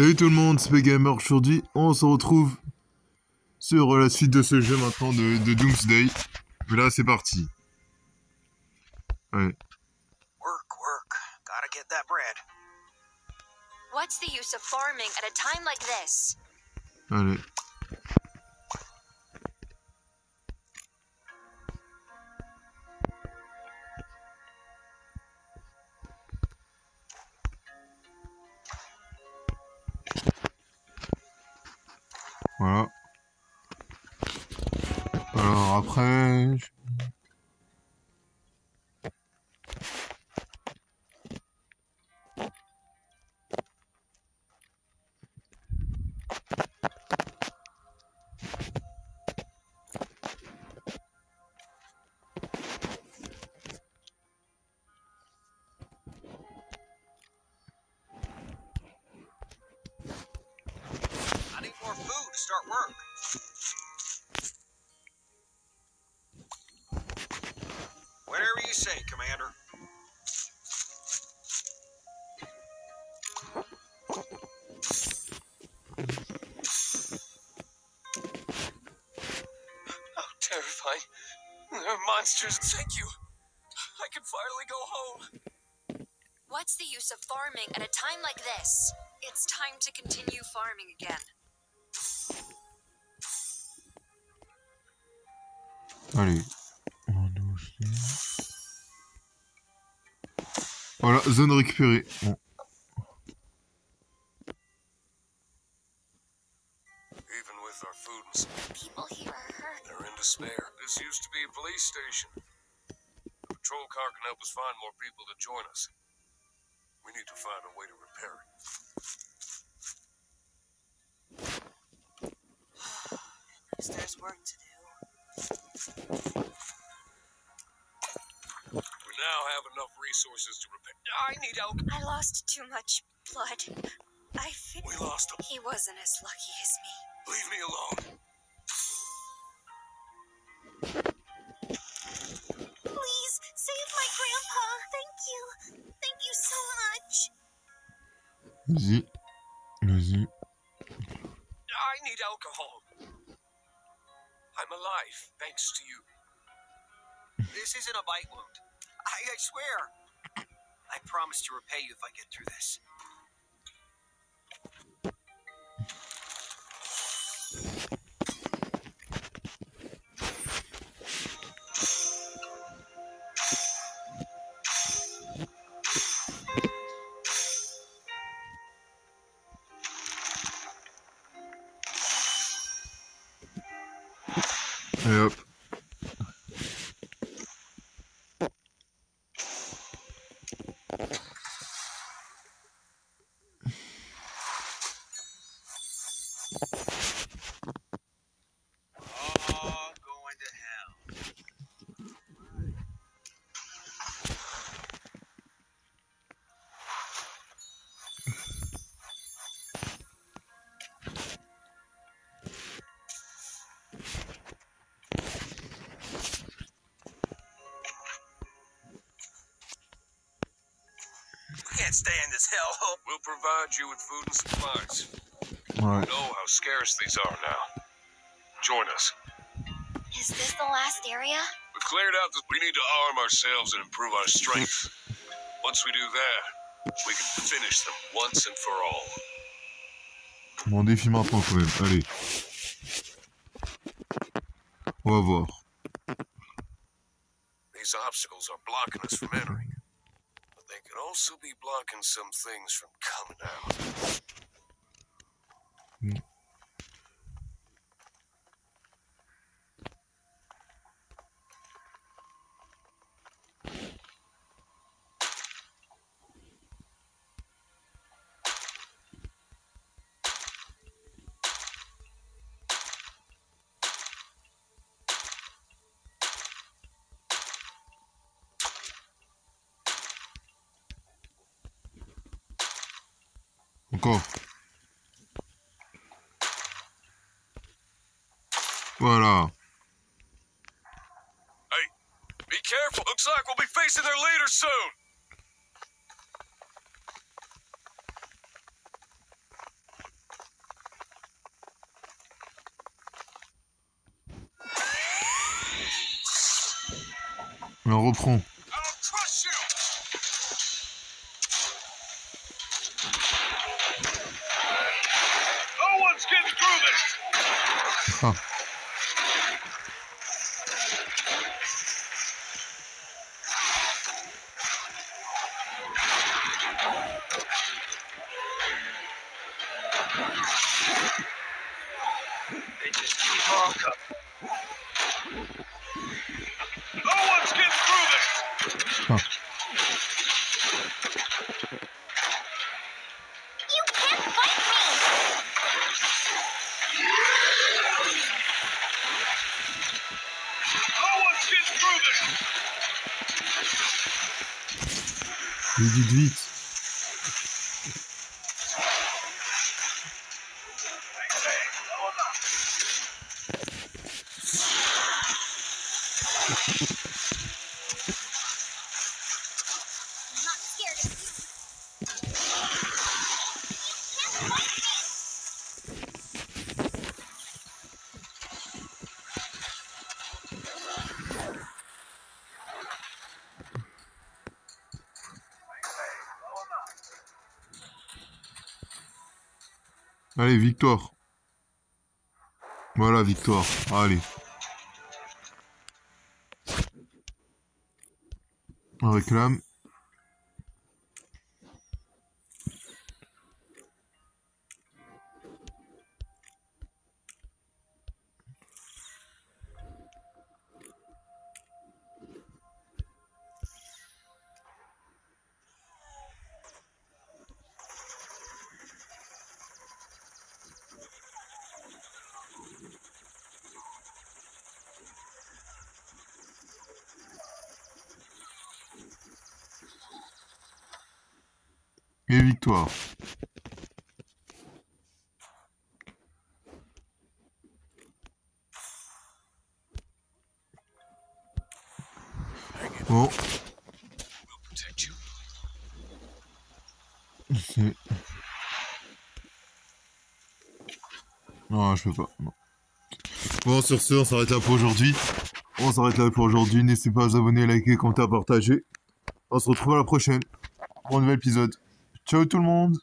Salut tout le monde, c'est Gamer. Aujourd'hui, on se retrouve sur la suite de ce jeu maintenant de, de Doomsday. Là, c'est parti. Ouais. Work, work. Gotta get that bread. What's the use of farming at a time like this? Allez. Voilà. Alors après... start work. Whatever you say, Commander. How terrifying. There are monsters. Thank you. I can finally go home. What's the use of farming at a time like this? It's time to continue farming again. Allez. On est. Voilà, zone récupérée. Bon. Even with our food and People here are hurt. they're in despair. This used to be a police station. A patrol car can help us find more people to join us. We need to find a way to repair it. There's work to do. We now have enough resources to repair. I need help. I lost too much blood. I think We lost him. he wasn't as lucky as me. Leave me alone. Please save my grandpa. Thank you. Thank you so much. Vas-y. Vas-y. I need alcohol. I'm alive, thanks to you. This isn't a bite wound. I, I swear. I promise to repay you if I get through this. Et can't stay in this hellhole. We'll provide you with food and supplies. Ouais. know how scarce these are now. Join us. Is this the last area? We've cleared out the. We need to arm ourselves and improve our strength. Once we do that, we can finish them once and for all. Bon défi maintenant quand même. Allez. On va voir. These obstacles are blocking us from entering. Could also be blocking some things from coming out. Encore. Voilà. Hey, be careful. Looks like we'll be facing their leader soon. on reprend. This! не девица. Allez, victoire. Voilà, victoire. Allez. On réclame. Et victoire. Bon, c'est... Non, je peux pas. Bon, sur ce, on s'arrête là pour aujourd'hui. On s'arrête là pour aujourd'hui. N'hésitez pas à vous abonner, liker, commenter, partager. On se retrouve à la prochaine pour un nouvel épisode. Ciao tout le monde